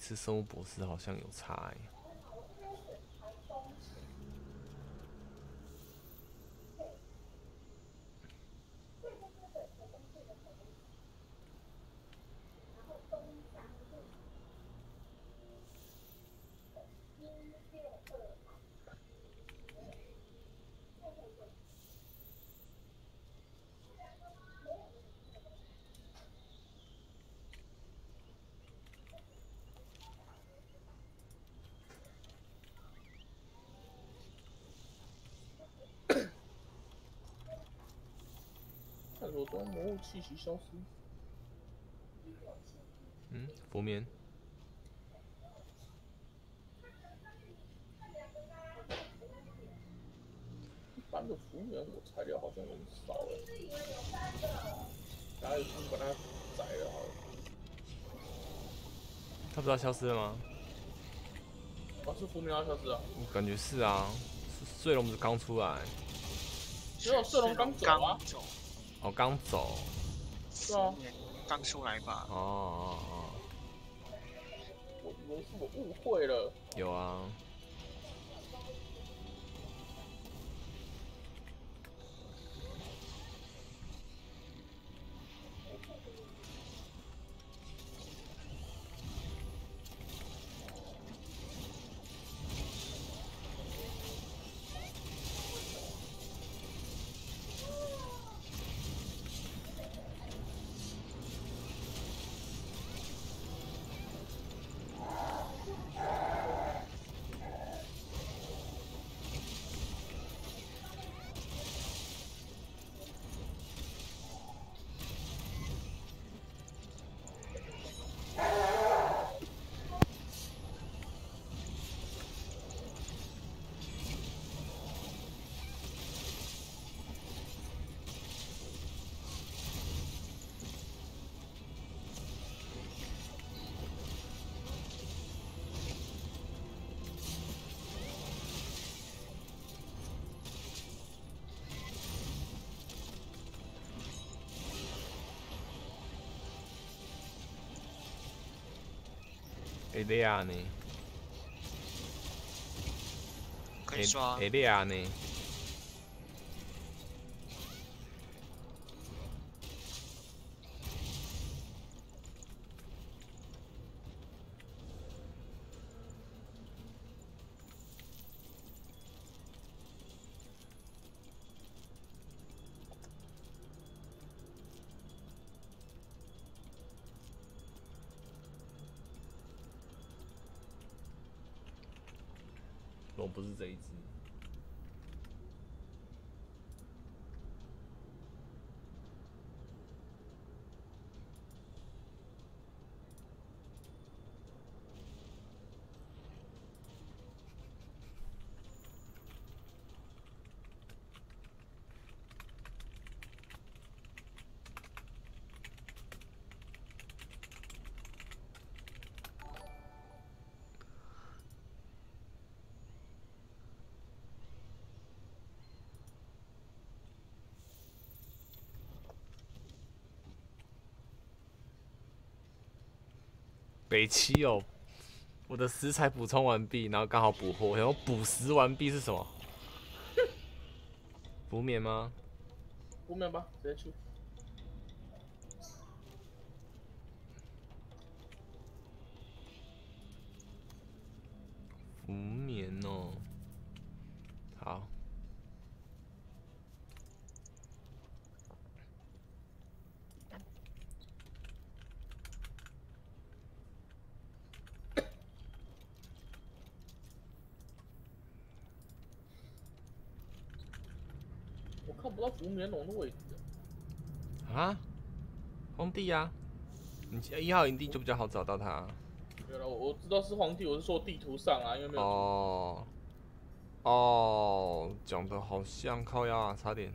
次生物博士好像有差哎。魔物气息消失。嗯，佛棉。一般的我材料好像很少哎。大家有空把它宰了好了。他不知道消失了吗？啊，是要消失啊？感觉是啊，睡龙不是刚出来？只有睡龙刚走啊。哦，刚走，是啊，刚出来吧？哦哦哦，我以为是我误会了。有啊。会累啊呢？可以刷。会累啊呢？不是这一只。北七哦，我的食材补充完毕，然后刚好补货，然后补食完毕是什么？补免吗？补免吧，直接去。补免哦，好。龙的位置啊？皇帝呀，你一号营地就比较好找到他。对了，我我知道是荒地，我是说地图上啊，因为没有。哦哦，讲的好像靠腰啊，差点。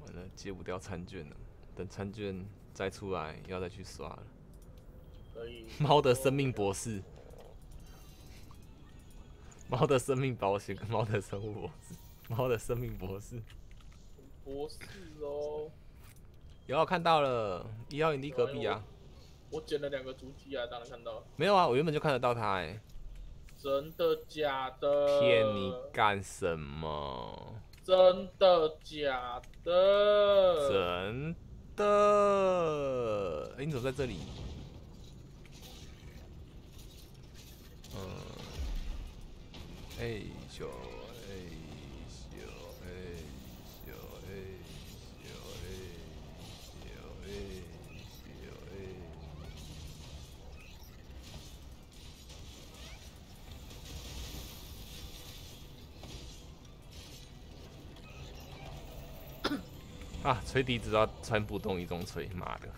完了，借不掉餐券了，等餐券再出来，要再去刷了。可以。猫的生命博士。猫的生命保险跟猫的生物博士，猫的生命博士，博士哦，有我看到了，一号营地隔壁啊。我捡了两个足迹啊，当然看到了。没有啊，我原本就看得到他哎、真的假的？骗你干什么？真的假的？真的？哎、你怎么在这里？嗯，哎咻，哎咻，哎咻，哎咻，哎咻，哎咻，哎。啊，吹笛子要穿不动一中吹，妈的！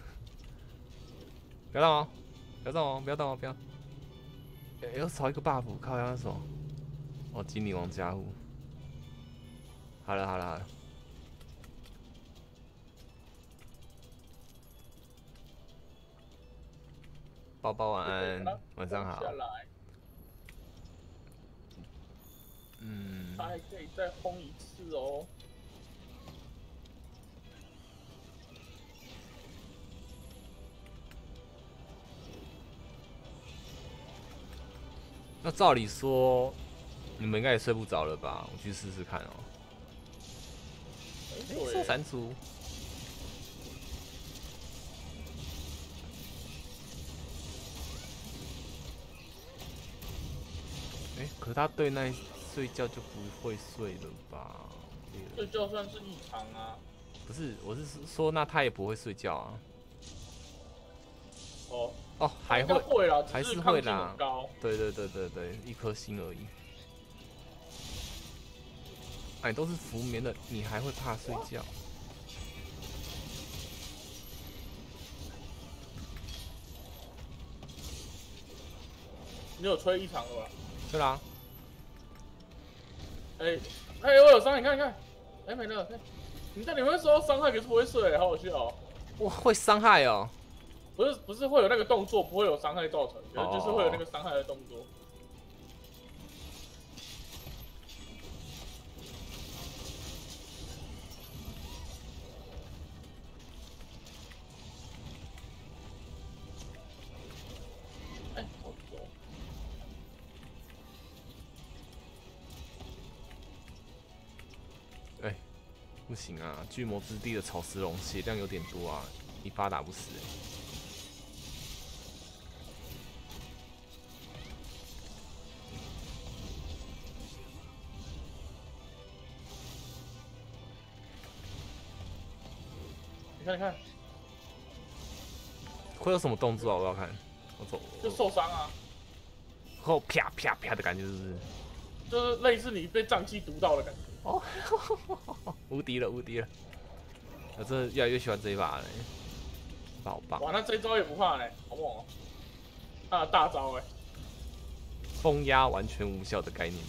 不要动哦，不要动哦，不要动哦，不要！哎、又少一个 buff，靠，要什么？哦，精灵王家户。好了好了好了，宝宝晚安，晚上好嗯他，还可以再轰一次哦。那照理说，你们应该也睡不着了吧？我去试试看哦。哎哎、对射蟾蜍。哎、可是他对那睡觉就不会睡了吧？这就算是异常啊。不是，我是说那他也不会睡觉啊。哦，哦，还会，还是会啦。对对对对对，一颗星而已。哎，都是浮眠的，你还会怕睡觉？你有吹异常的吧？对啦，哎、哎、我有伤，你看你看，哎、没了，看，你看你会受到伤害，可是不会睡，好有趣哦。哇，会伤害哦。不是不是会有那个动作，不会有伤害造成，可哦是就是会有那个伤害的动作。巨魔之地的草食龙血量有点多啊，一发打不死、欸。你看，你看，会有什么动作啊？我要看，我走，就受伤啊，后啪啪啪的感觉，是不是？就是类似你被瘴气毒到的感觉。哦，无敌了，无敌了！我真的越来越喜欢这一把了，这把好棒！哇，那这一招也不怕嘞，好猛哦！他的大招哎，风压完全无效的概念。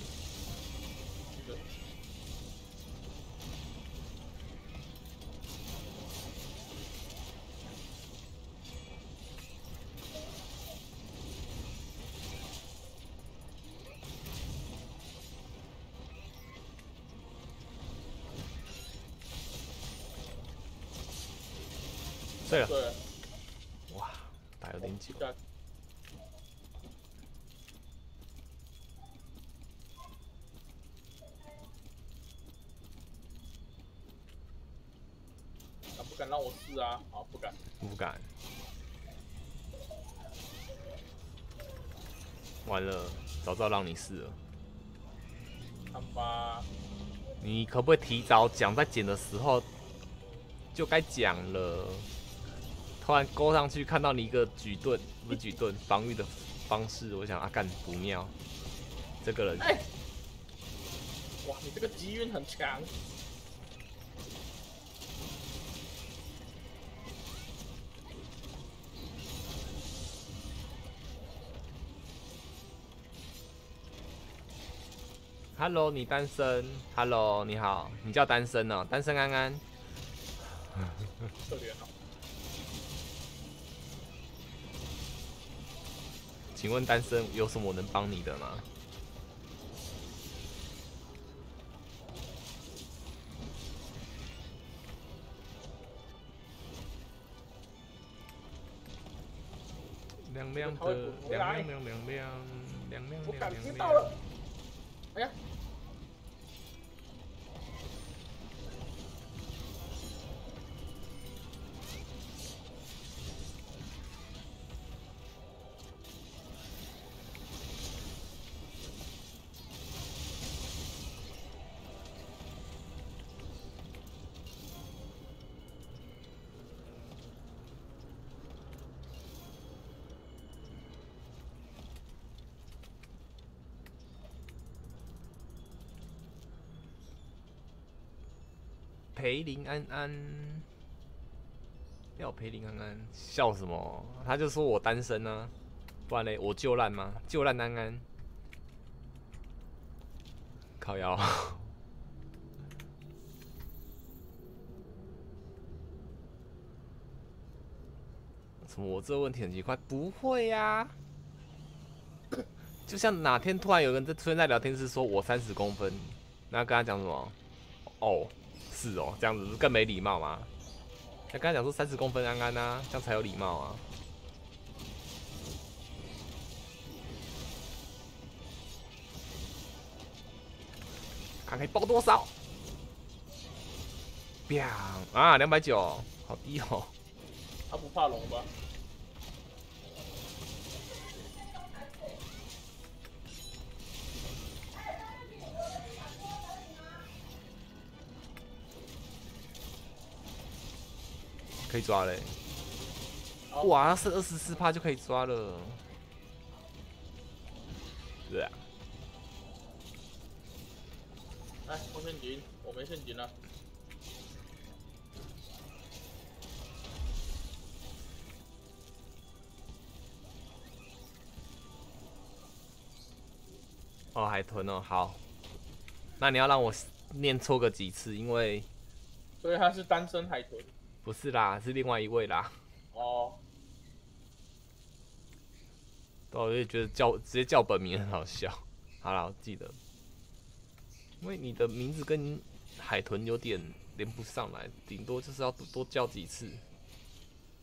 敢让我试啊！啊，不敢。不敢。完了，早知道让你试了。看吧，你可不可以提早讲，在剪的时候就该讲了？突然勾上去看到你一个举盾，不是举盾，防御的方式，我想啊，干不妙。这个人哎、哇，你这个机运很强。Hello，你单身？Hello，你好，你叫单身哦，单身安安。特别好。请问单身有什么能帮你的吗？亮亮的，亮亮亮亮亮亮亮亮亮亮。我感知到了。哎陪，林安安，要陪林安安笑什么？他就说我单身呢、不然嘞，我就烂吗？就烂安安，靠腰。什么？我这个问题很奇怪？不会呀、就像哪天突然有人在出现在聊天室说我三十公分，那跟他讲什么？哦，是哦，这样子不是更没礼貌吗？要跟他讲说三十公分安安啊，这样才有礼貌啊。看可以报多少？啪啊，两百九，好低哦。他不怕龙吧？可以抓嘞、好哇，是二十四趴就可以抓了。对啊，来，放陷阱，我没陷阱了。哦，海豚哦，好。那你要让我念错个几次？因为所以他是单身海豚。不是啦，是另外一位啦。哦，对，我就觉得叫直接叫本名很好笑。好了，我记得，因为你的名字跟海豚有点连不上来，顶多就是要多多叫几次。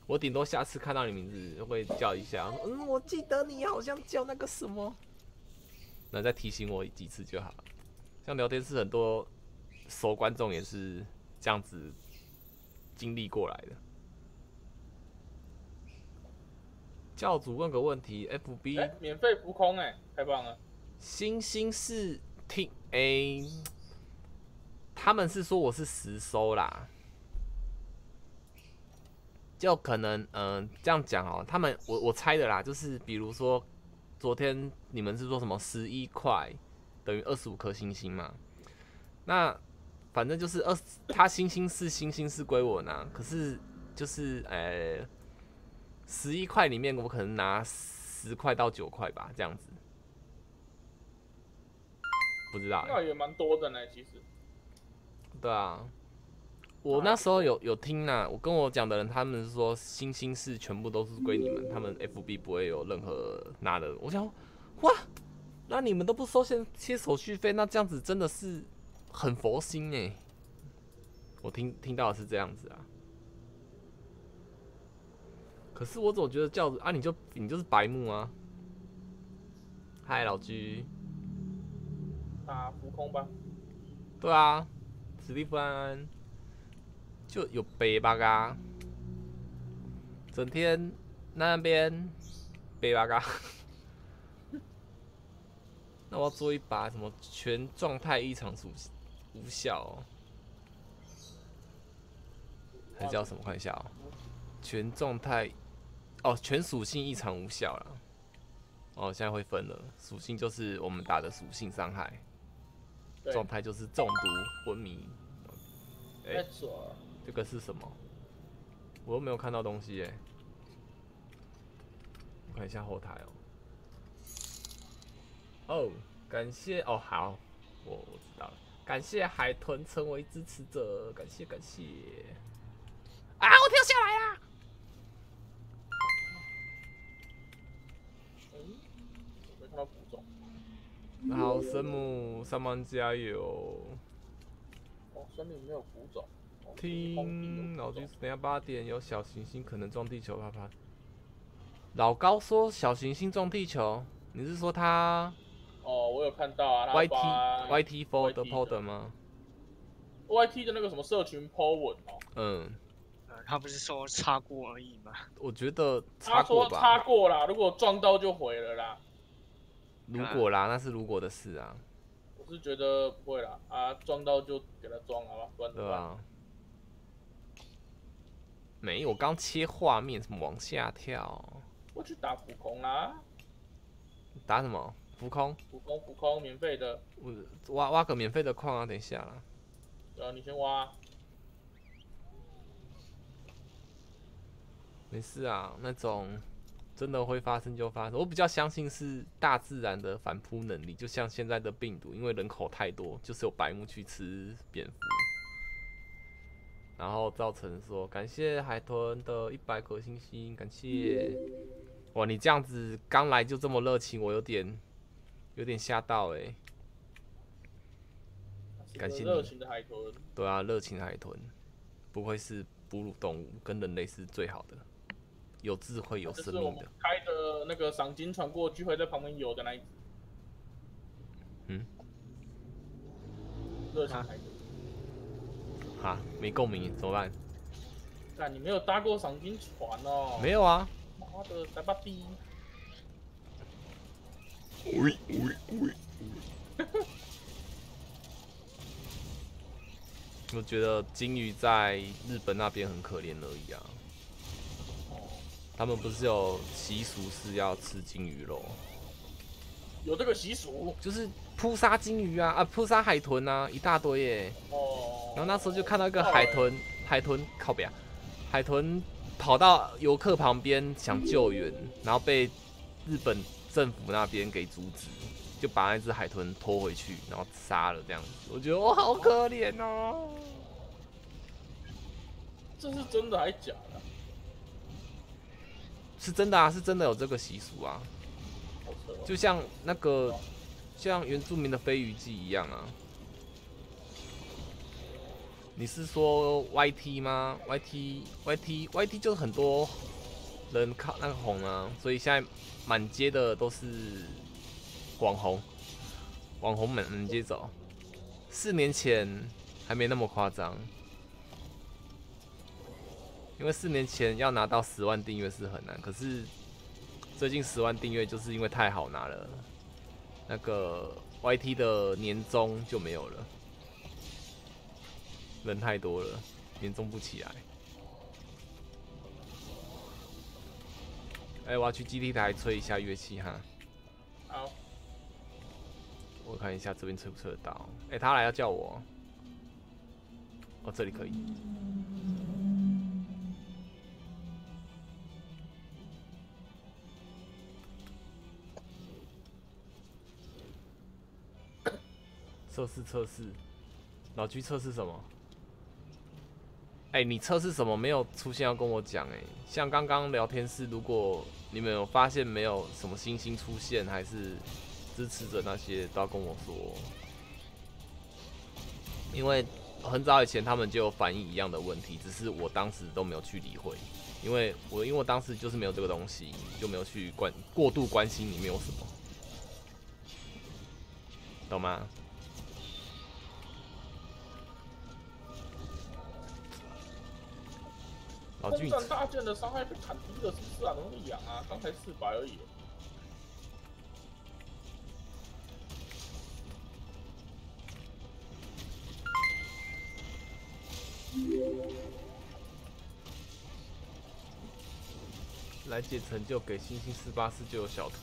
我顶多下次看到你名字会叫一下，嗯，我记得你好像叫那个什么，那再提醒我几次就好了。像聊天室很多熟观众也是这样子经历过来的。教主问个问题，FB 哎、免费浮空哎、太棒了。星星是听诶、他们是说我是实收啦，就可能嗯、呃这样讲哦，他们我我猜的啦，就是比如说昨天你们是说什么十一块等于二十五颗星星嘛，那反正就是二他星星是星星是归我拿，可是就是呃十一块里面我可能拿十块到九块吧，这样子。不知道欸、那也蛮多的呢，其实。对啊，我那时候有有听呐、我跟我讲的人，他们是说星星是全部都是归你们，他们 FB 不会有任何拿的。我想，哇，那你们都不收现些手续费，那这样子真的是很佛心哎。我听听到的是这样子啊，可是我总觉得叫啊，你就你就是白目啊。嗨，老居，打浮空吧。对啊，史蒂夫安安就有北巴嘎，整天那边北巴嘎。那我要做一把什么全状态异常属无效、哦，还叫什么？看一下哦，全状态哦，全属性异常无效了。哦，现在会分了，属性就是我们打的属性伤害。状态就是中毒、昏迷。哎。这个是什么？我又没有看到东西耶。我看一下后台哦。哦，感谢哦，好，我我知道了。感谢海豚成为支持者，感谢感谢。啊，我跳下来啦！好，生母上班加油。哦，森林没有浮肿。哦听老君，等下八点有小行星可能撞地球，啪啪。老高说小行星撞地球，你是说他哦，我有看到啊，他 YT 发 YT for the pod 的吗？YT 的那个什么社群 po 文哦，嗯，呃，他不是说擦过而已吗？我觉得他擦过吧。说擦过啦，如果撞到就毁了啦。如果啦，那是如果的事啊，我是觉得不会啦，啊，撞到就给他撞好吧，不然怎么办？对啊？没有，我刚切画面，怎么往下跳，我去打普空啦，打什么浮空？浮空浮空免费的，我挖挖个免费的矿啊，等一下啦。呃，你先挖。没事啊，那种真的会发生就发生。我比较相信是大自然的反扑能力，就像现在的病毒，因为人口太多，就是有白目去吃蝙蝠，然后造成说感谢海豚的一百颗星星，感谢。哇，你这样子刚来就这么热情，我有点有点吓到哎、感谢你热情的海豚，对啊，热情海豚，不愧是哺乳动物，跟人类是最好的，有智慧、有生命的。开的那个赏金船过去会在旁边游的那一只。嗯，热情海豚。哈，没共鸣怎么办？看你没有搭过赏金船哦？没有啊，妈的，来吧逼！喂喂喂！我觉得金鱼在日本那边很可怜而已啊。他们不是有习俗是要吃金鱼肉，有这个习俗就是扑杀金鱼啊啊，扑杀海豚啊，一大堆耶。哦。然后那时候就看到一个海豚，海豚靠边啊，海豚跑到游客旁边想救援，然后被日本政府那边给阻止，就把那只海豚拖回去，然后杀了这样子。我觉得我好可怜哦。这是真的还假的？是真的啊，是真的有这个习俗啊，就像那个像原住民的飞鱼记一样啊。你是说 YT 吗？YT YT YT 就是很多人靠那个红啊，所以现在满街的都是网红，网红们满街走。四年前还没那么夸张，因为四年前要拿到十万订阅是很难，可是最近十万订阅就是因为太好拿了，那个 YT 的年终就没有了。人太多了，年终不起来。哎、我要去基地台吹一下乐器哈。好，我看一下这边吹不吹得到。哎、他来要叫我。哦，这里可以。测试测试，老居测试什么？哎、你测试什么没有出现要跟我讲哎、像刚刚聊天室，如果你们有发现没有什么星星出现，还是支持者那些都要跟我说，因为很早以前他们就有反映一样的问题，只是我当时都没有去理会，因为我因为我当时就是没有这个东西，就没有去关过度关心里面有什么，懂吗？老空，战大剑的伤害被砍低了，是不是啊？怎么那么痒啊？刚才四百而已。来解成就给星星四八四就有小图，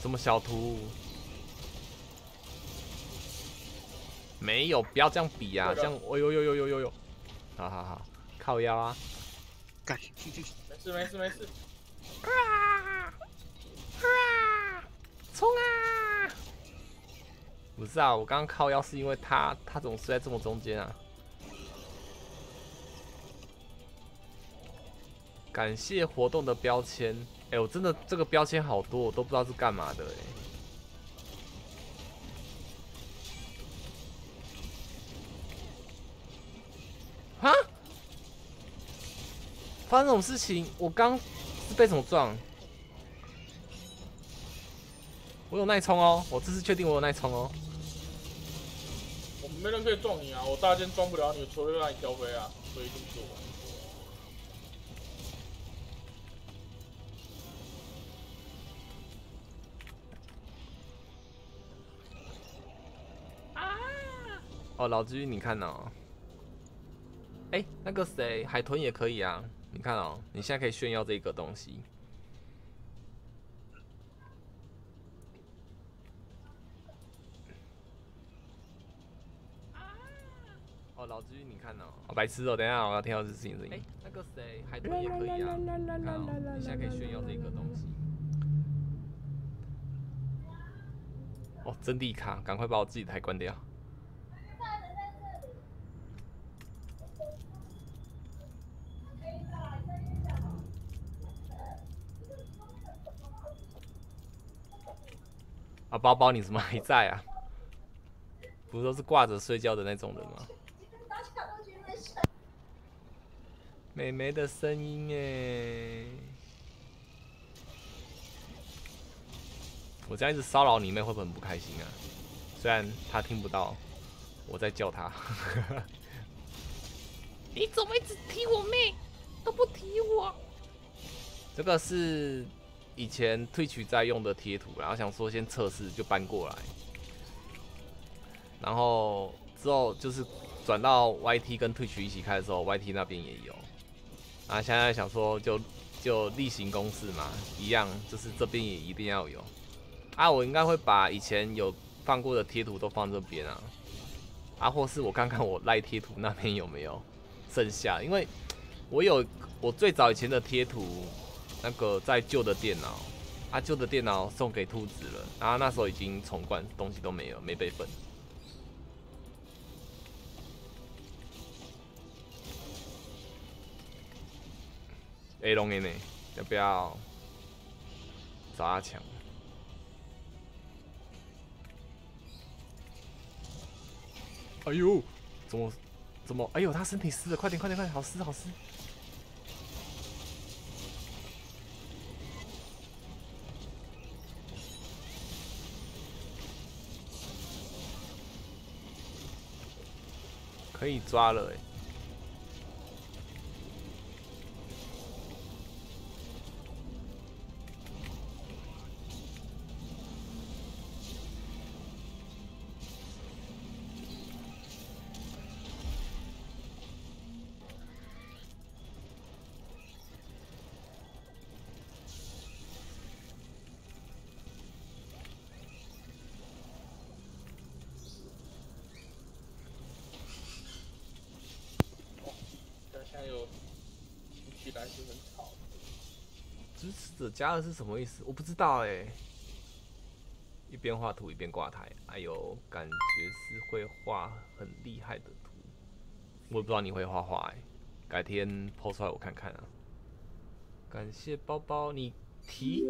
什么小图？没有，不要这样比啊！这样，哦呦呦呦呦呦呦，好好好，靠腰啊！干，没事没事没事，啊啊冲啊！不是啊，我刚刚靠腰是因为他他总是在这么中间啊。感谢活动的标签，哎、我真的这个标签好多，我都不知道是干嘛的哎、哈？发生这种事情，我刚是被什么撞？我有耐冲哦，我这次确定我有耐冲哦。我们没人可以撞你啊！我大件撞不了你，除非让你交飞啊，所以这么做。哦，老居，你看哦。哎，那个谁，海豚也可以啊。你看哦，你现在可以炫耀这个东西。哦，老居，你看哦。好白痴哦，等一下我要听到这事情声音。哎，那个谁，海豚也可以啊。你看哦，你现在可以炫耀这个东西。哦，真地卡，赶快把我自己台关掉。啊，包包，你怎么还在啊？不是都是挂着睡觉的那种人吗？美眉的声音哎，我这样一直骚扰你妹，会不会很不开心啊？虽然她听不到我在叫她。你怎么一直提我妹，都不提我？这个是。以前退取在用的贴图，然后想说先测试就搬过来，然后之后就是转到 YT 跟退取一起开的时候，YT 那边也有，啊，现在想说就就例行公事嘛，一样就是这边也一定要有，啊，我应该会把以前有放过的贴图都放这边啊，啊，或是我看看我赖贴图那边有没有剩下，因为我有我最早以前的贴图。那个在旧的电脑，啊，旧的电脑送给兔子了，然后那时候已经重灌，东西都没有，没备份。A 龙 A 呢？要不要找阿强？哎呦，怎么怎么？哎呦，他身体湿了，快点快点快点，好湿好湿。可以抓了哎。支持者加的是什么意思？我不知道哎。一边画图一边挂台，哎呦，感觉是会画很厉害的图。我也不知道你会画画哎，改天 PO 出来我看看啊。感谢包包，你提，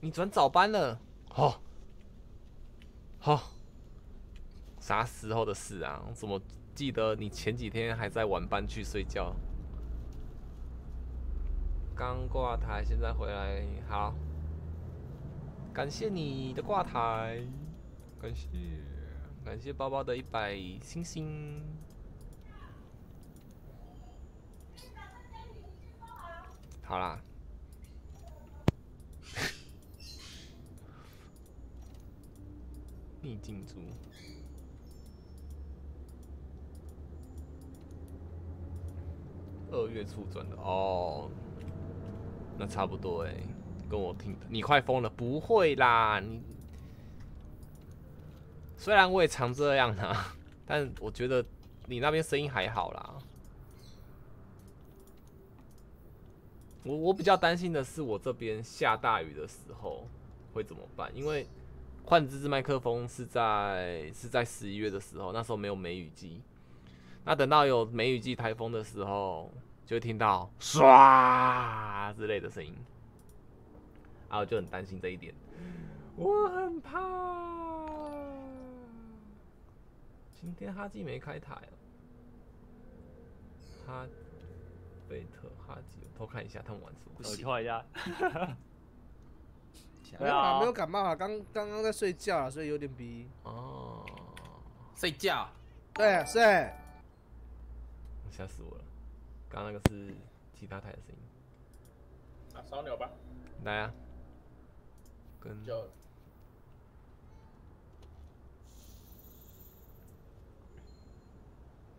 你转早班了，好，好，啥时候的事啊？怎么记得你前几天还在晚班去睡觉？刚挂台，现在回来，好，感谢你的挂台，感谢，感谢包包的一百星星，好啦，逆境猪，二月初转的。哦。那差不多哎，跟我听的，你快疯了？不会啦，你虽然我也常这样啊，但我觉得你那边声音还好啦。我我比较担心的是，我这边下大雨的时候会怎么办？因为换这支麦克风是在是在十一月的时候，那时候没有梅雨季。那等到有梅雨季台风的时候。就会听到唰之类的声音，然后就很担心这一点，我很怕。今天哈基没开台哦，哈贝特哈基，偷看一下他们玩什么。我偷一下。没有。啊没有感冒啊，刚刚刚在睡觉啊，所以有点鼻。哦，睡觉，对，睡。吓死我了！刚刚那个是其他台的声音。啊，烧鸟吧，来啊，跟就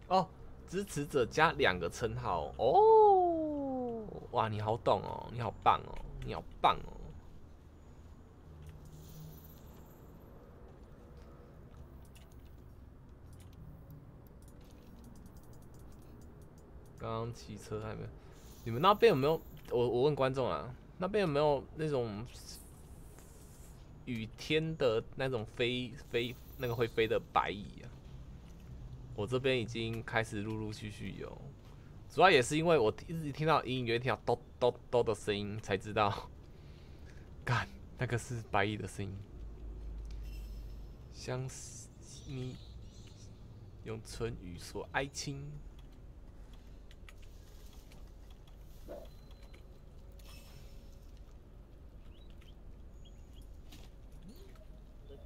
哦，支持者加两个称号哦。哇，你好懂哦，你好棒哦，你好棒哦。刚刚骑车还没有，你们那边有没有？我我问观众啊，那边有没有那种雨天的那种飞飞那个会飞的白蚁啊？我这边已经开始陆陆续续有，主要也是因为我一直听到隐隐约约听到咚咚咚的声音，才知道，干那个是白蚁的声音。相思你用唇语说爱情。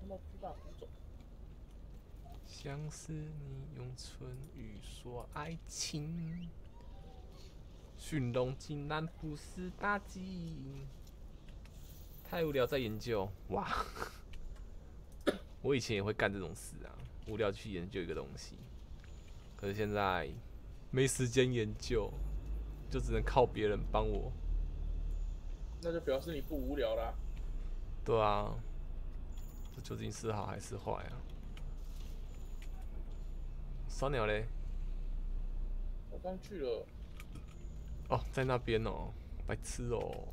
没看到巨大古种，相思你用唇语说爱情，驯龙竟然不是大忌。太无聊，在研究哇！我以前也会干这种事啊，无聊去研究一个东西，可是现在没时间研究，就只能靠别人帮我。那就表示你不无聊啦。对啊，这究竟是好还是坏啊？烧鸟嘞？我刚去了，哦，在那边哦，白痴哦。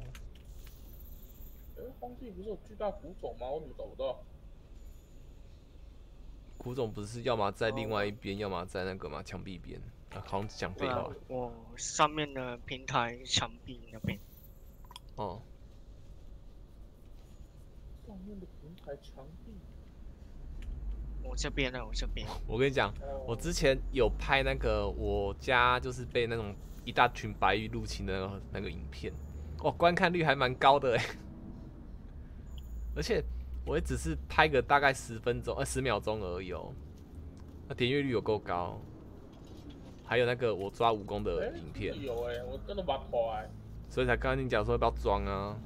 哎、荒地不是有巨大古种吗？我怎么找不到？古种不是要么在另外一边，要么在那个嘛墙壁边，啊，好像讲废对啊话。，我上面的平台墙壁那边，哦，上面的我这边呢，我这边，我跟你讲，哦。我之前有拍那个我家就是被那种一大群白玉入侵的那个那个影片，哦，观看率还蛮高的哎，而且我也只是拍个大概十分钟呃十秒钟而已哦，那点阅率有够高，还有那个我抓蜈蚣哎的影片有哎、我真的把它破哎。所以才刚刚你讲说要不要装啊？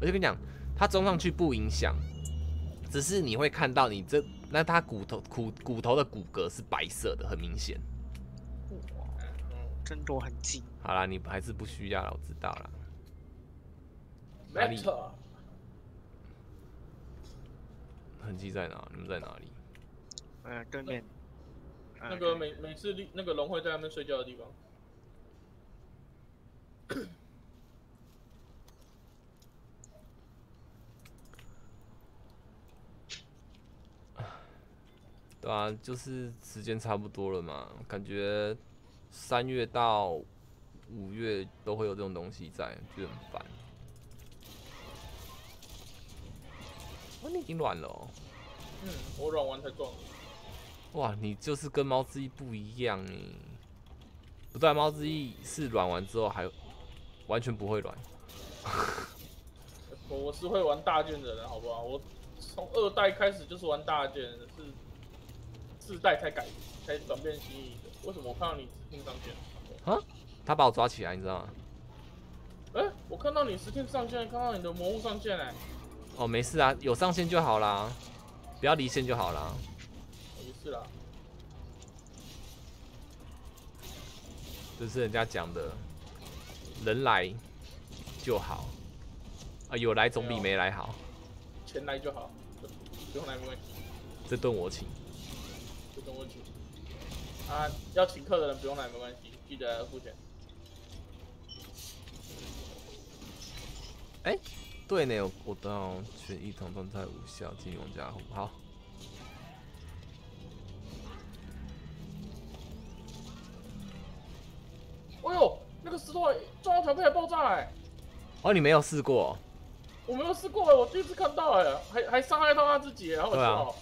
而且跟你讲，它装上去不影响，只是你会看到你这那它骨头骨骨头的骨骼是白色的，很明显。哇争夺很近。好啦，你还是不需要了，我知道了。哪里痕迹在哪？你们在哪里？呃，对面，呃那个每每次立那个龙会在那边睡觉的地方。对啊，就是时间差不多了嘛，感觉三月到五月都会有这种东西在，觉得很烦。哇，你已经软了哦！嗯，我软完才撞你。哇，你就是跟猫之翼不一样哎。不对啊，猫之翼是软完之后还完全不会软。我我是会玩大件的人，好不好？我从二代开始就是玩大件，是四代才改才转变心意的。为什么我看到你实听上线？啊他把我抓起来，你知道吗？哎、我看到你实听上线，看到你的魔物上线哎、哦，没事啊，有上线就好啦，不要离线就好啦。没事啦。这是人家讲的，人来就好啊，有来总比没来好。钱来就好，不用来没关系，这顿我请。啊，要请客的人不用来没关系，记得付钱。对呢，我我到权益统统在无效，金融加户好。哎呦，那个石头撞到墙壁还爆炸哎、哦，你没有试过？我没有试过哎、我第一次看到哎、还还伤害到他自己、哎好笑、哦。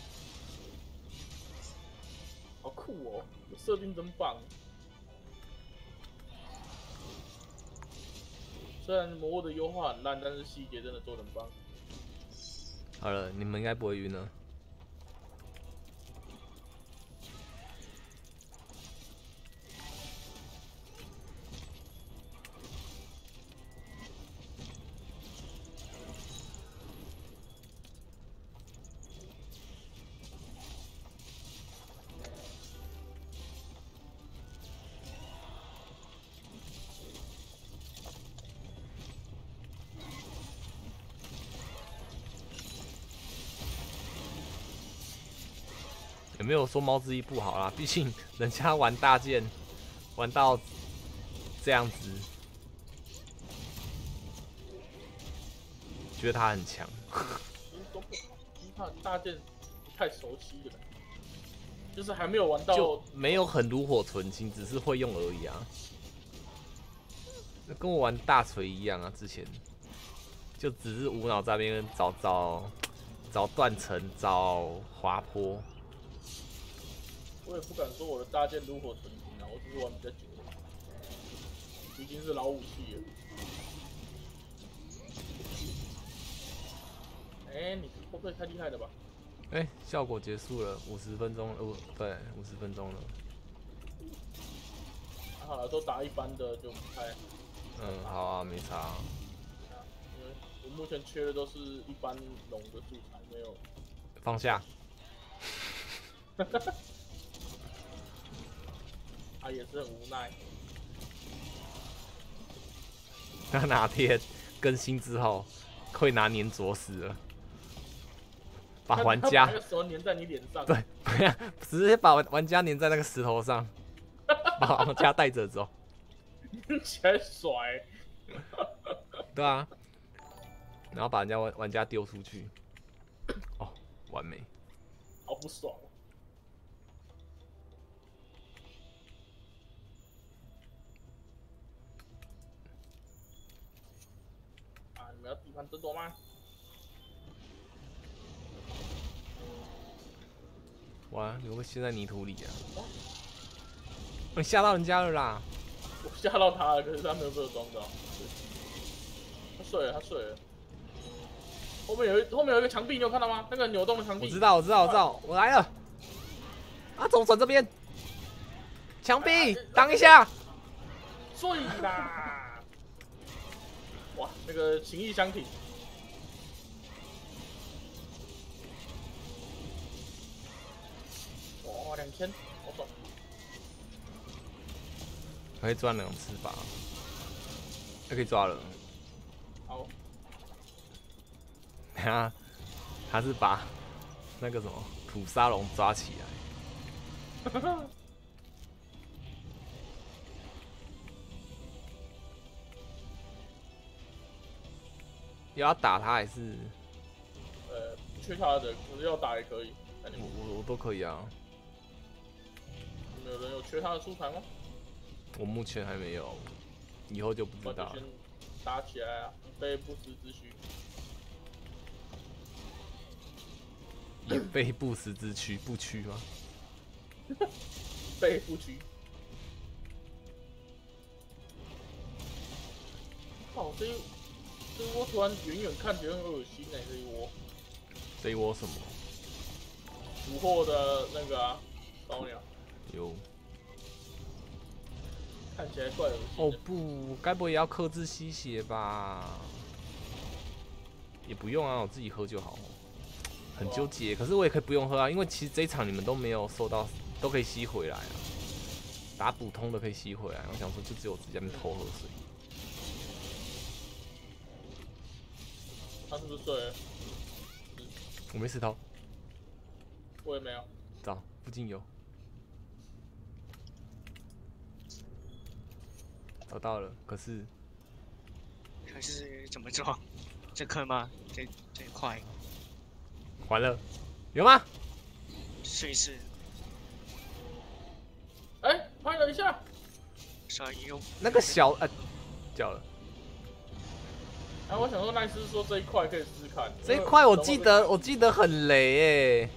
好酷哦，设定真棒。虽然魔物的优化很烂，但是细节真的做得很棒。好了，你们应该不会晕了。说猫之一不好啦，毕竟人家玩大剑玩到这样子，觉得他很强。其实都不好，大剑不太熟悉了，就是还没有玩到就没有很炉火纯青，只是会用而已啊。那跟我玩大锤一样啊，之前就只是无脑在那边找找找断层、找滑坡。我也不敢说我的大剑炉火纯青啊，我只是玩比较久了，已经是老武器了。哎、你会不会太厉害了吧？哎、效果结束了，五十分钟了，呃，对，五十分钟了。还好了，都打一般的就不太，嗯，好啊，没差啊、因为我目前缺的都是一般龙的素材，没有。放下。他也是很无奈。那哪天更新之后，会拿粘着死了，把玩家把那个手粘在你脸上，对，不要直接把玩玩家粘在那个石头上，把玩家带着走。起来甩。对啊，然后把人家玩玩家丢出去。哦，完美。好不爽哦。啊，你们要地盘争夺吗？哇，你会不会陷在泥土里啊？你吓到人家了啦！我吓到他了，可是他没有被我撞到。他睡了，他睡了。后面有一后面有一个墙壁，你有看到吗？那个扭动的墙壁。我知道，我知道，我知道，我来了。啊，怎么转这边？墙壁挡一下。睡啦！哇，那个情谊相挺。哇，两千，好爽！可以转两次吧？可以抓人。好，等下，他是把那个什么土沙龙抓起来。要打他还是呃，缺他的，可是要打也可以。那你我我我都可以啊？你们有人有缺他的素材吗？我目前还没有，以后就不知道。打起来啊，以备不时之需。以备不时之需，不屈吗？备不屈。靠，这一这一窝突然远远看觉得很恶心哎、这一窝这一窝什么？捕获的那个啊，高鸟有看起来怪恶心哦。不，该不会也要克制吸血吧？也不用啊，我自己喝就好。很纠结，可是我也可以不用喝啊，因为其实这一场你们都没有受到，都可以吸回来啊。打普通的可以吸回来，我想说就只有我自己在那边偷喝水。他是不是睡了？我没石头，我也没有。找附近有，找到了，可是可是怎么装？这颗吗？这这块完了，有吗？试一试，哎、拍了一下，稍微用那个小呃，掉了。哎、我想说奈斯说这一块可以试试看。这一块我记得我记得很雷哎、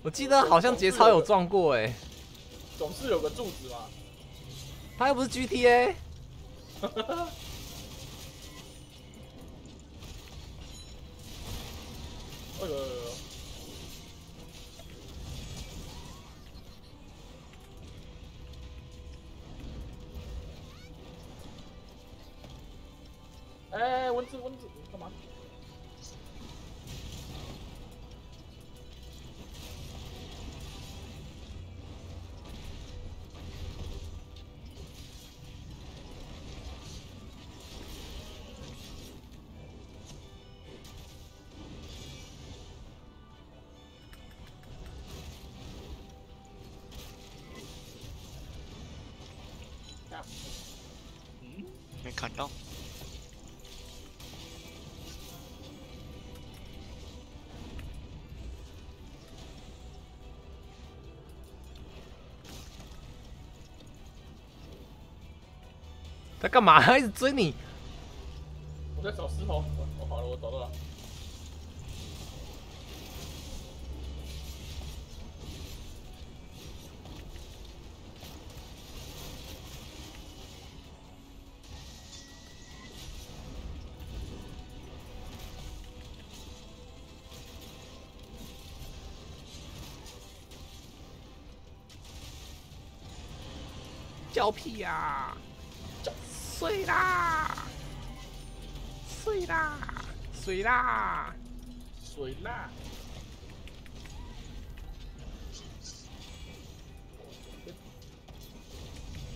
我记得好像节操有撞过哎、总是有个柱子嘛。他又不是 GTA，哎呦呦呦！哎，蚊子蚊子，他干嘛？一直追你？我在找石头。我好了，我找到了。叫屁呀！睡啦！碎啦！碎啦！碎啦！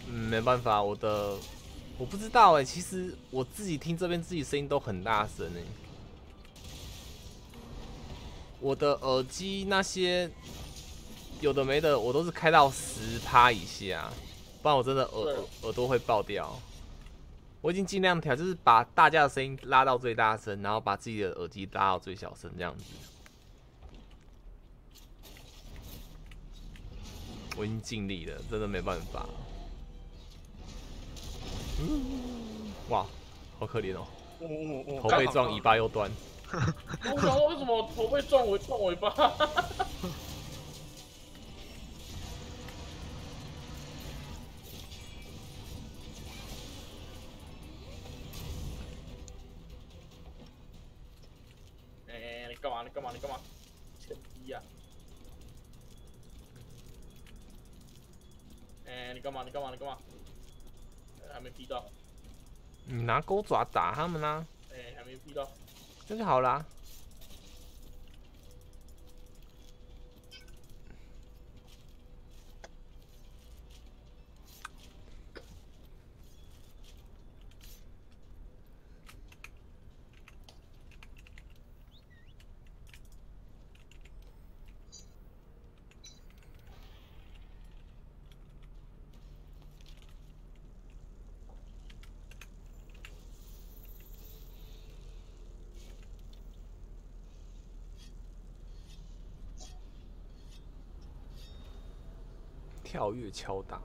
嗯，没办法，我的我不知道哎。其实我自己听这边自己声音都很大声哎。我的耳机那些有的没的，我都是开到十趴以下，不然我真的耳耳朵会爆掉。我已经尽量调，就是把大家的声音拉到最大声，然后把自己的耳机拉到最小声，这样子。我已经尽力了，真的没办法。嗯哇，好可怜哦！头被撞，尾巴又断。我想为什么头被撞尾撞尾巴？干嘛？还没劈到。你拿钩爪打他们啦！哎，还没劈到。这就好啦。跳越敲打。